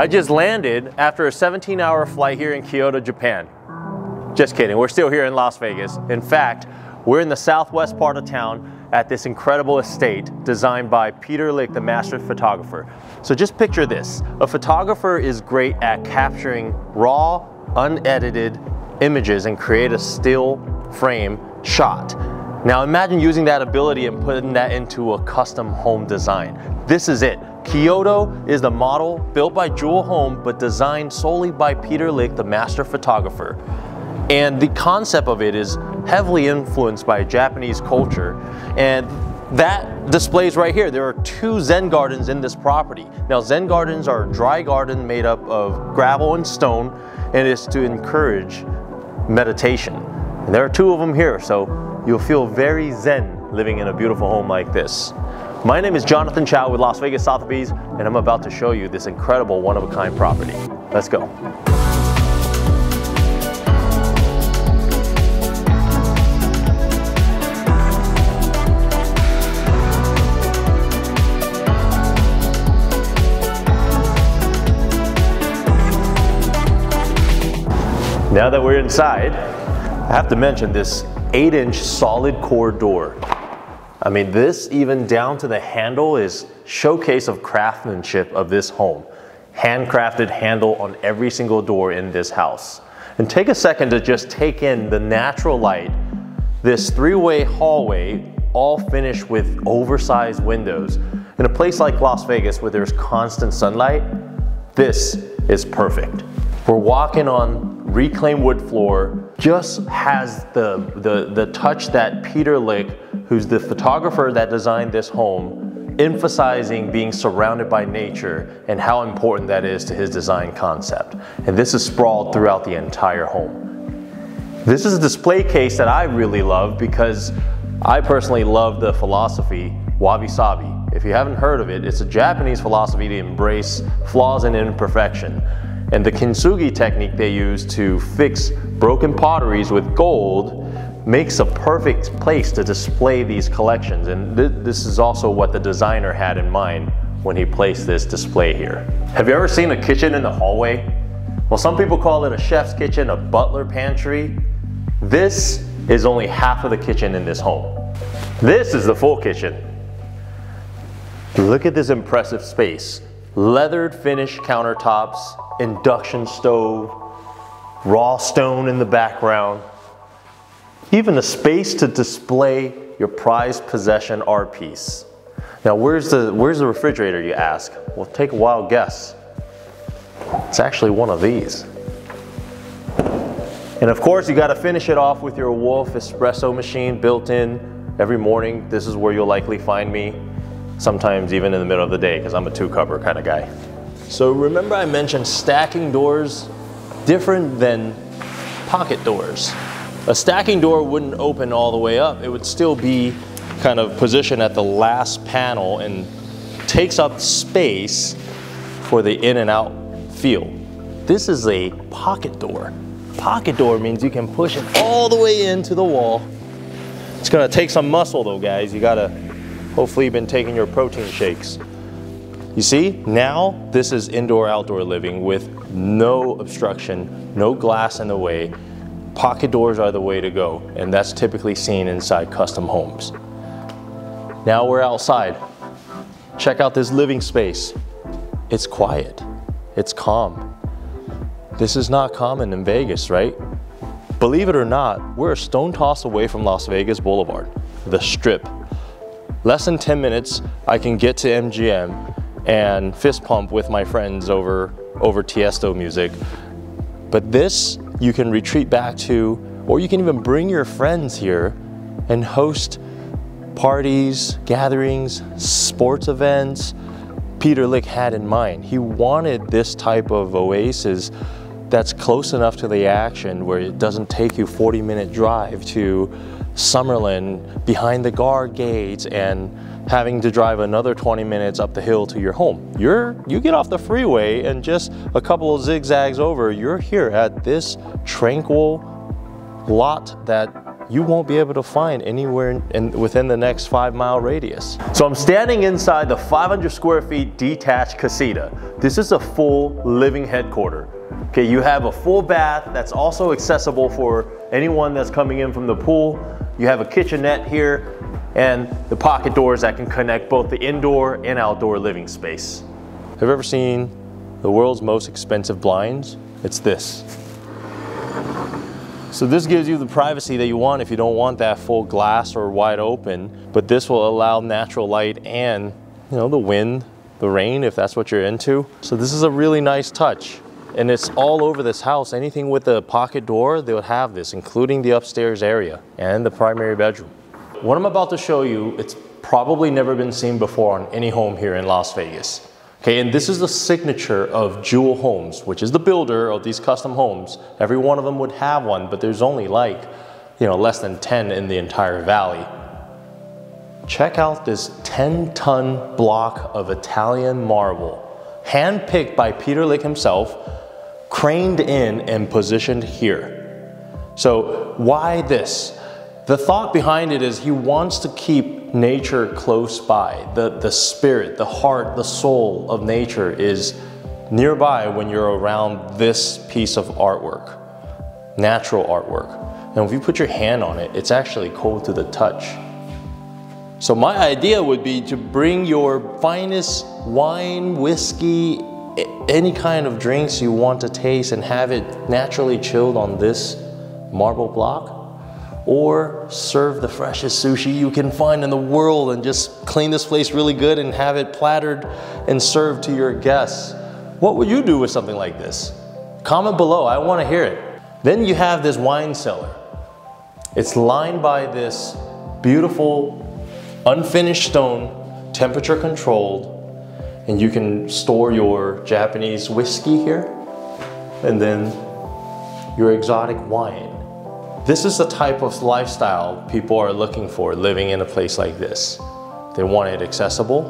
I just landed after a 17 hour flight here in Kyoto, Japan. Just kidding, we're still here in Las Vegas. In fact, we're in the southwest part of town at this incredible estate designed by Peter Lik, the master photographer. So just picture this. A photographer is great at capturing raw, unedited images and create a still frame shot. Now imagine using that ability and putting that into a custom home design. This is it. Kyoto is the model built by Jewel Home but designed solely by Peter Lik, the master photographer. And the concept of it is heavily influenced by Japanese culture. And that displays right here. There are two Zen gardens in this property. Now Zen gardens are a dry garden made up of gravel and stone and it's to encourage meditation. And there are two of them here, so you'll feel very Zen living in a beautiful home like this. My name is Jonathan Chao with Las Vegas Sotheby's, and I'm about to show you this incredible one-of-a-kind property. Let's go. Now that we're inside, I have to mention this 8 inch solid core door. I mean, this even down to the handle is showcase of craftsmanship of this home. Handcrafted handle on every single door in this house. And take a second to just take in the natural light, this three-way hallway all finished with oversized windows. In a place like Las Vegas where there's constant sunlight, this is perfect. We're walking on reclaimed wood floor just has the, the, the touch that Peter Lik, who's the photographer that designed this home, emphasizing being surrounded by nature and how important that is to his design concept. And this is sprawled throughout the entire home. This is a display case that I really love because I personally love the philosophy wabi sabi. If you haven't heard of it, it's a Japanese philosophy to embrace flaws and imperfection. And the kintsugi technique they use to fix broken potteries with gold makes a perfect place to display these collections. And th this is also what the designer had in mind when he placed this display here. Have you ever seen a kitchen in the hallway? Well, some people call it a chef's kitchen, a butler pantry. This is only half of the kitchen in this home. This is the full kitchen. Look at this impressive space. Leathered finish countertops, induction stove, raw stone in the background, even a space to display your prized possession art piece. Now where's the, where's the refrigerator you ask? Well take a wild guess. It's actually one of these. And of course you gotta finish it off with your Wolf espresso machine built in every morning. This is where you'll likely find me, sometimes even in the middle of the day because I'm a two cover kind of guy. So remember I mentioned stacking doors different than pocket doors. A stacking door wouldn't open all the way up. It would still be kind of positioned at the last panel and takes up space for the in and out feel. This is a pocket door. Pocket door means you can push it all the way into the wall. It's gonna take some muscle though, guys. You gotta, hopefully you've been taking your protein shakes. You see, now this is indoor outdoor living with no obstruction, no glass in the way. Pocket doors are the way to go, and that's typically seen inside custom homes. Now we're outside. Check out this living space. It's quiet, it's calm. This is not common in Vegas, right? Believe it or not, we're a stone toss away from Las Vegas Boulevard, the strip. Less than 10 minutes, I can get to MGM and fist pump with my friends over, over Tiesto music. But this you can retreat back to, or you can even bring your friends here and host parties, gatherings, sports events. Peter Lik had in mind. He wanted this type of oasis that's close enough to the action where it doesn't take you 40 minute drive to Summerlin behind the guard gates and having to drive another 20 minutes up the hill to your home. You're, you get off the freeway and just a couple of zigzags over, you're here at this tranquil lot that you won't be able to find anywhere in, in, within the next five mile radius. So I'm standing inside the 500 square feet detached casita. This is a full living headquarter. Okay, you have a full bath that's also accessible for anyone that's coming in from the pool. You have a kitchenette here and the pocket doors that can connect both the indoor and outdoor living space. Have you ever seen the world's most expensive blinds? It's this. So this gives you the privacy that you want if you don't want that full glass or wide open, but this will allow natural light and you know the wind, the rain if that's what you're into. So this is a really nice touch. And it's all over this house. Anything with a pocket door, they'll have this, including the upstairs area and the primary bedroom. What I'm about to show you, it's probably never been seen before on any home here in Las Vegas. Okay, and this is the signature of Jewel Homes, which is the builder of these custom homes. Every one of them would have one, but there's only like, you know, less than 10 in the entire valley. Check out this 10 ton block of Italian marble, handpicked by Peter Lik himself, craned in and positioned here. So why this? The thought behind it is he wants to keep nature close by. The, the spirit, the heart, the soul of nature is nearby when you're around this piece of artwork, natural artwork. And if you put your hand on it, it's actually cold to the touch. So my idea would be to bring your finest wine, whiskey, any kind of drinks you want to taste and have it naturally chilled on this marble block or serve the freshest sushi you can find in the world and just clean this place really good and have it plattered and served to your guests. What would you do with something like this? Comment below, I wanna hear it. Then you have this wine cellar. It's lined by this beautiful, unfinished stone, temperature controlled, and you can store your Japanese whiskey here, and then your exotic wine. This is the type of lifestyle people are looking for living in a place like this. They want it accessible,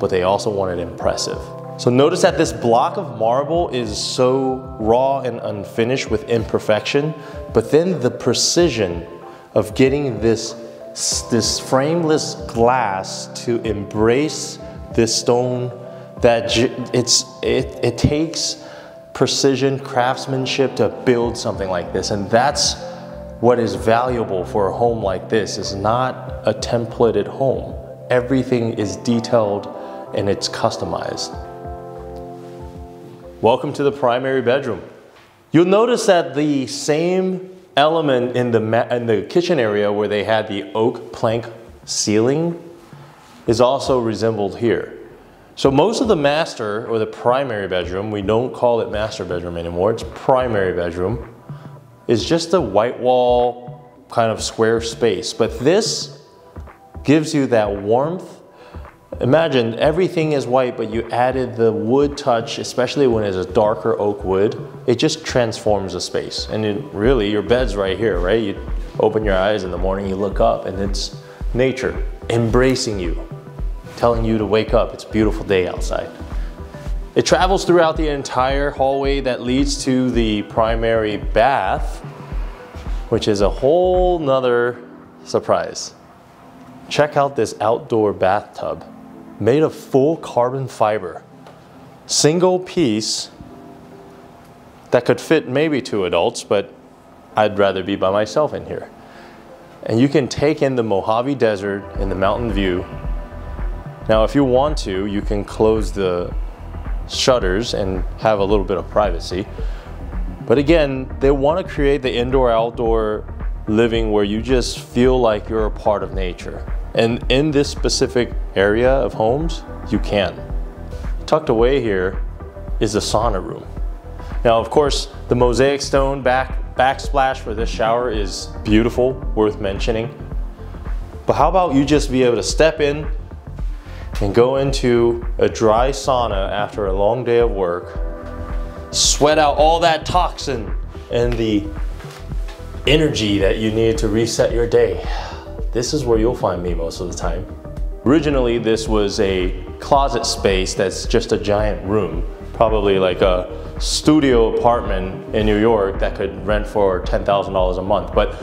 but they also want it impressive. So notice that this block of marble is so raw and unfinished with imperfection, but then the precision of getting this, this frameless glass to embrace this stone that it's, it, it takes precision craftsmanship to build something like this. And that's what is valuable for a home like this is not a templated home. Everything is detailed and it's customized. Welcome to the primary bedroom. You'll notice that the same element in the, in the kitchen area where they had the oak plank ceiling is also resembled here. So most of the master or the primary bedroom, we don't call it master bedroom anymore, it's primary bedroom, is just a white wall kind of square space. But this gives you that warmth. Imagine everything is white, but you added the wood touch, especially when it's a darker oak wood. It just transforms the space. And it, really, your bed's right here, right? You open your eyes in the morning, you look up, and it's nature embracing you, telling you to wake up. It's a beautiful day outside. It travels throughout the entire hallway that leads to the primary bath, which is a whole nother surprise. Check out this outdoor bathtub made of full carbon fiber. Single piece that could fit maybe two adults, but I'd rather be by myself in here. And you can take in the Mojave Desert and the mountain view. Now, if you want to, you can close the shutters and have a little bit of privacy. But again, they want to create the indoor outdoor living where you just feel like you're a part of nature. And in this specific area of homes, you can. Tucked away here is a sauna room. Now, of course, the mosaic stone back backsplash for this shower is beautiful, worth mentioning. But how about you just be able to step in, and go into a dry sauna after a long day of work, sweat out all that toxin and the energy that you need to reset your day. This is where you'll find me most of the time. Originally, this was a closet space that's just a giant room, probably like a studio apartment in New York that could rent for $10,000 a month. But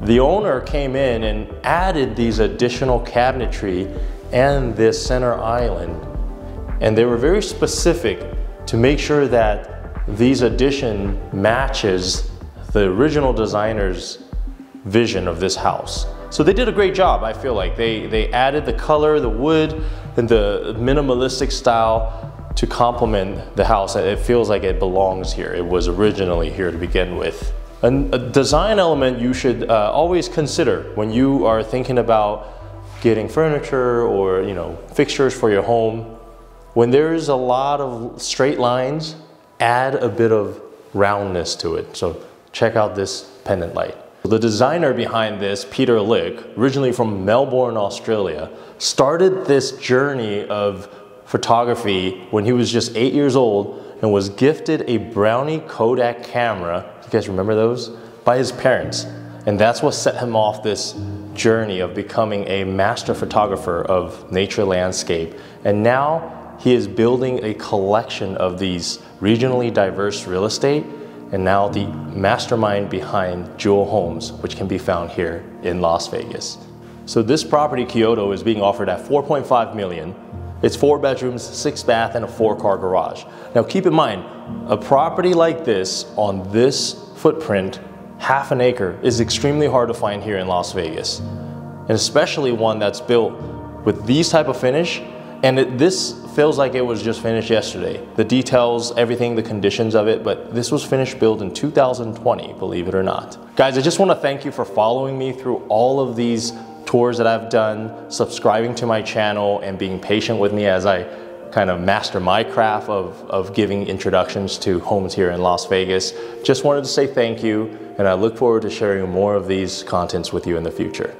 The owner came in and added these additional cabinetry and this center island. And they were very specific to make sure that these addition matches the original designer's vision of this house. So they did a great job, I feel like. They, they added the color, the wood, and the minimalistic style to complement the house. It feels like it belongs here. It was originally here to begin with. A, design element you should uh, always consider when you are thinking about getting furniture or you know fixtures for your home. When there's a lot of straight lines, add a bit of roundness to it. So check out this pendant light. The designer behind this, Peter Lik, originally from Melbourne, Australia, started this journey of photography when he was just eight years old and was gifted a Brownie Kodak camera, you guys remember those? By his parents. And that's what set him off this journey of becoming a master photographer of nature landscape. And now he is building a collection of these regionally diverse real estate and now the mastermind behind Jewel Homes, which can be found here in Las Vegas. So this property, Kyoto, is being offered at 4.5 million. It's four bedrooms, six bath, and a four car garage. Now keep in mind, a property like this on this footprint, half an acre, is extremely hard to find here in Las Vegas. And especially one that's built with these type of finish and it, this feels like it was just finished yesterday. The details, everything, the conditions of it, but this was finished built in 2020, believe it or not. Guys, I just wanna thank you for following me through all of these tours that I've done, subscribing to my channel, and being patient with me as I kind of master my craft of, of giving introductions to homes here in Las Vegas. Just wanted to say thank you, and I look forward to sharing more of these contents with you in the future.